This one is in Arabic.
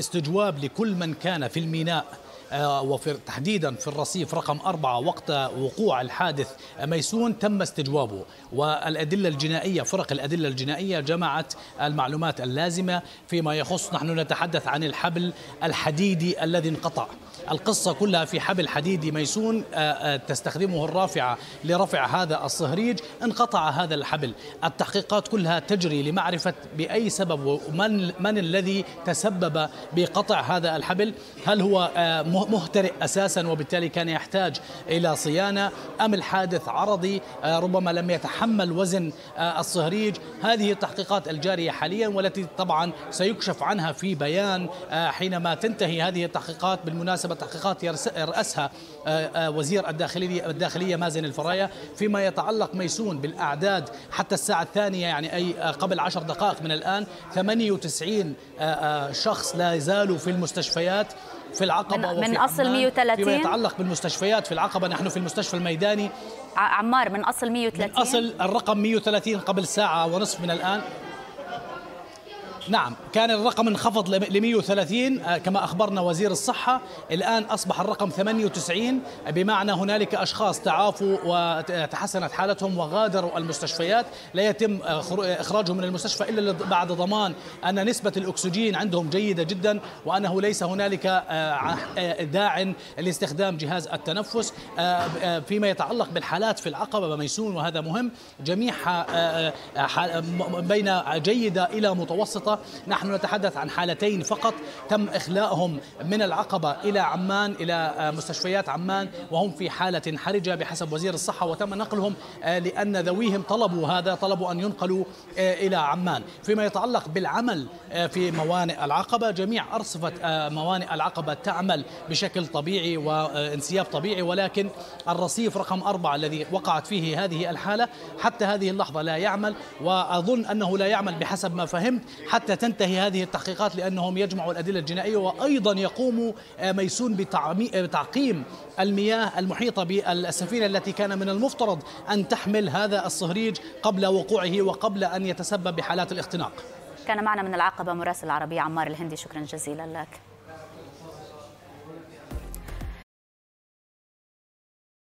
استجواب لكل من كان في الميناء. وفي تحديدا في الرصيف رقم أربعة وقت وقوع الحادث ميسون تم استجوابه. والأدلة الجنائية فرق الأدلة الجنائية جمعت المعلومات اللازمة فيما يخص نحن نتحدث عن الحبل الحديدي الذي انقطع. القصة كلها في حبل حديدي ميسون آه، آه، تستخدمه الرافعة لرفع هذا الصهريج. انقطع هذا الحبل. التحقيقات كلها تجري لمعرفة بأي سبب ومن من الذي تسبب بقطع هذا الحبل؟ هل هو مهترئ أساسا وبالتالي كان يحتاج إلى صيانة. أم الحادث عرضي؟ آه، ربما لم يتحمل وزن آه، الصهريج. هذه التحقيقات الجارية حاليا والتي طبعا سيكشف عنها في بيان آه، حينما تنتهي هذه التحقيقات. بالمناسبة تحقيقات يرأسها وزير الداخليه الداخلية مازن الفرايه فيما يتعلق ميسون بالأعداد حتى الساعة الثانية يعني أي قبل عشر دقائق من الآن 98 شخص لا زالوا في المستشفيات. في العقبة من, من أصل 130 فيما يتعلق بالمستشفيات في العقبة نحن في المستشفى الميداني. عمار من أصل 130 من أصل الرقم 130 قبل ساعة ونصف من الآن. نعم كان الرقم انخفض ل 130 آه، كما أخبرنا وزير الصحة. الآن أصبح الرقم 98 بمعنى هنالك أشخاص تعافوا وتحسنت حالتهم وغادروا المستشفيات. لا يتم آه، إخراجهم من المستشفى إلا بعد ضمان أن نسبة الأكسجين عندهم جيدة جدا وأنه ليس هنالك آه، داع لاستخدام جهاز التنفس. فيما يتعلق بالحالات في العقبة ميسون وهذا مهم. جميعها بين جيدة إلى نحن نتحدث عن حالتين فقط. تم إخلاءهم من العقبة إلى عمان إلى آه، مستشفيات عمان وهم في حالة حرجة بحسب وزير الصحة. وتم نقلهم آه، لأن ذويهم طلبوا هذا طلبوا أن ينقلوا آه، إلى عمان. فيما يتعلق بالعمل في موانئ العقبة جميع أرصفة موانئ العقبة تعمل بشكل طبيعي وانسياب طبيعي. ولكن الرصيف رقم أربعة الذي وقعت فيه هذه الحالة حتى هذه اللحظة لا يعمل. وأظن أنه لا يعمل بحسب ما فهمت حتى حتى تنتهي هذه التحقيقات لأنهم يجمعوا الأدلة الجنائية وأيضا يقوموا آه، ميسون بتعقيم المياه المحيطة بالسفينة التي كان من المفترض أن تحمل هذا الصهريج قبل وقوعه وقبل أن يتسبب بحالات الاختناق. كان معنا من العقبة مراسل العربية عمار الهندي. شكرا جزيلا لك.